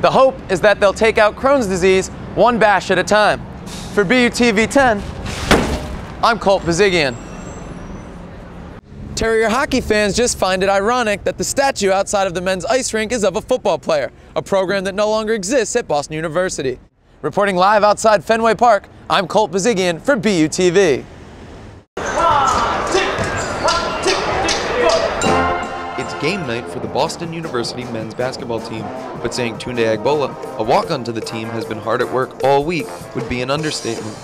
The hope is that they'll take out Crohn's disease one bash at a time. For BUTV 10, I'm Colt Bozigian. Terrier hockey fans just find it ironic that the statue outside of the men's ice rink is of a football player, a program that no longer exists at Boston University. Reporting live outside Fenway Park, I'm Colt Bozigian for BUTV. It's game night for the Boston University men's basketball team, but saying Tunde Agbola, a walk-on to the team, has been hard at work all week would be an understatement.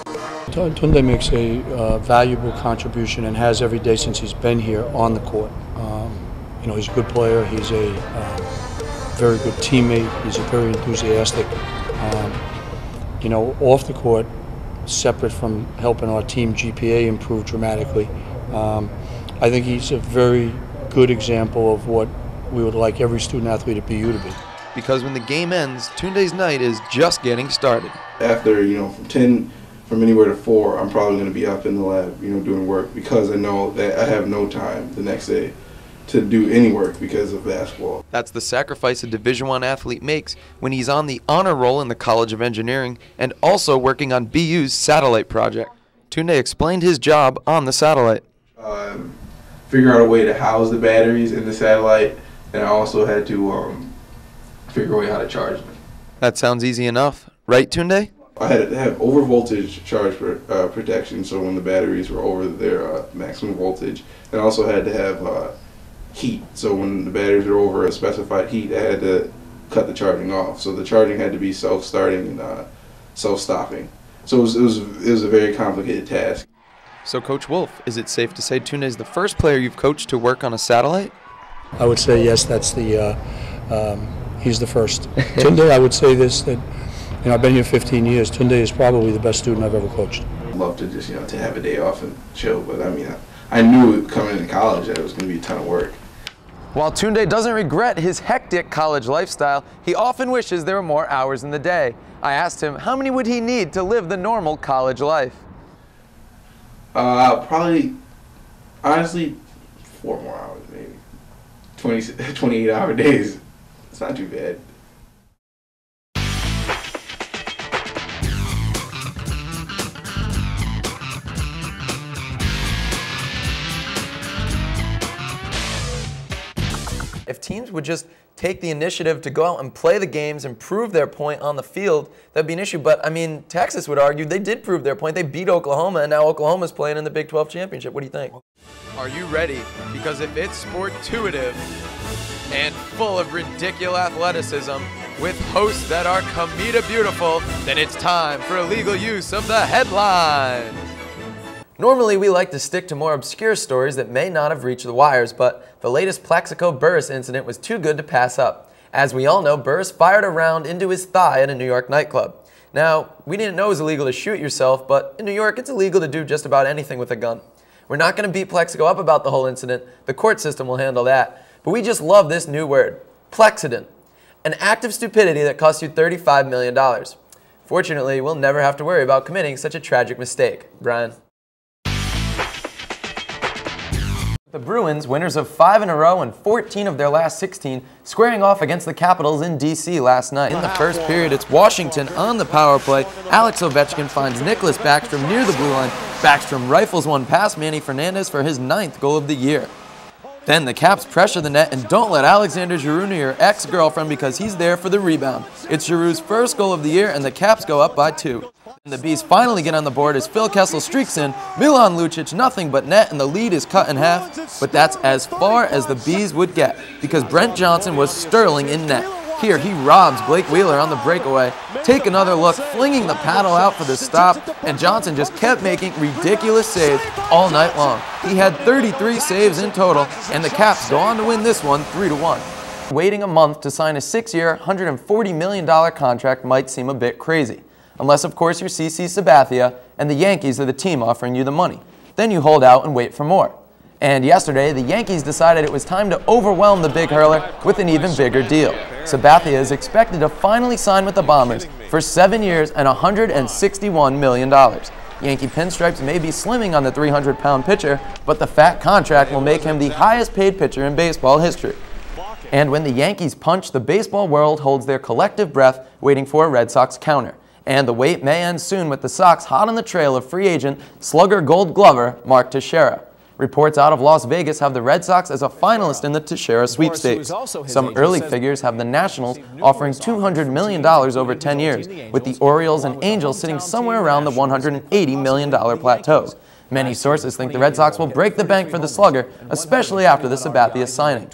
Tunde makes a uh, valuable contribution and has every day since he's been here on the court. Um, you know, he's a good player. He's a uh, very good teammate. He's a very enthusiastic. Um, you know, off the court, separate from helping our team GPA improve dramatically, um, I think he's a very good example of what we would like every student athlete at BU to be. Because when the game ends, Tunde's night is just getting started. After, you know, from 10 from anywhere to four, I'm probably going to be up in the lab, you know, doing work because I know that I have no time the next day to do any work because of basketball. That's the sacrifice a Division One athlete makes when he's on the honor roll in the College of Engineering and also working on BU's satellite project. Tunde explained his job on the satellite. Uh, figure out a way to house the batteries in the satellite, and I also had to um, figure out how to charge them. That sounds easy enough, right, Tunde? I had to have over voltage charge for, uh, protection, so when the batteries were over their uh, maximum voltage, and also had to have uh, heat. So when the batteries were over a specified heat, I had to cut the charging off. So the charging had to be self-starting and uh, self-stopping. So it was, it was it was a very complicated task. So, Coach Wolff, is it safe to say Tunde is the first player you've coached to work on a satellite? I would say yes. That's the uh, um, he's the first. Tunde, I would say this that you know, I've been here 15 years. Tunde is probably the best student I've ever coached. I'd love to just, you know, to have a day off and chill, but I mean, I, I knew coming into college that it was going to be a ton of work. While Tunde doesn't regret his hectic college lifestyle, he often wishes there were more hours in the day. I asked him how many would he need to live the normal college life? Uh, probably, honestly, four more hours maybe. 20, 28 hour days. It's not too bad. If teams would just take the initiative to go out and play the games and prove their point on the field, that'd be an issue. But I mean, Texas would argue they did prove their point. They beat Oklahoma, and now Oklahoma's playing in the Big 12 championship. What do you think? Are you ready? Because if it's sportuitive and full of ridiculous athleticism with hosts that are cometa beautiful, then it's time for illegal use of the headlines. Normally, we like to stick to more obscure stories that may not have reached the wires, but the latest Plaxico Burress incident was too good to pass up. As we all know, Burress fired a round into his thigh in a New York nightclub. Now, we didn't know it was illegal to shoot yourself, but in New York, it's illegal to do just about anything with a gun. We're not going to beat Plaxico up about the whole incident. The court system will handle that. But we just love this new word, plexident, an act of stupidity that cost you $35 million. Fortunately, we'll never have to worry about committing such a tragic mistake. Brian? The Bruins, winners of five in a row and 14 of their last 16, squaring off against the Capitals in D.C. last night. In the first period, it's Washington on the power play. Alex Ovechkin finds Nicklas Backstrom near the blue line. Backstrom rifles one past Manny Fernandez for his ninth goal of the year. Then the Caps pressure the net and don't let Alexander Giroux near your ex-girlfriend because he's there for the rebound. It's Giroux's first goal of the year and the Caps go up by two. And the Bees finally get on the board as Phil Kessel streaks in. Milan Lucic nothing but net and the lead is cut in half. But that's as far as the Bees would get because Brent Johnson was sterling in net. Here he robs Blake Wheeler on the breakaway. Take another look, flinging the paddle out for the stop, and Johnson just kept making ridiculous saves all night long. He had 33 saves in total, and the Caps go on to win this one 3-1. Waiting a month to sign a six-year, $140 million contract might seem a bit crazy. Unless, of course, you're CC Sabathia and the Yankees are the team offering you the money. Then you hold out and wait for more. And yesterday, the Yankees decided it was time to overwhelm the big hurler with an even bigger deal. Sabathia is expected to finally sign with the Bombers for seven years and $161 million. Yankee pinstripes may be slimming on the 300-pound pitcher, but the fat contract will make him the highest-paid pitcher in baseball history. And when the Yankees punch, the baseball world holds their collective breath waiting for a Red Sox counter. And the wait may end soon with the Sox hot on the trail of free agent slugger gold glover Mark Teixeira. Reports out of Las Vegas have the Red Sox as a finalist in the Teixeira sweepstakes. Some early figures have the Nationals offering $200 million over 10 years, with the Orioles and Angels sitting somewhere around the $180 million plateau. Many sources think the Red Sox will break the bank for the slugger, especially after the Sabathia signing.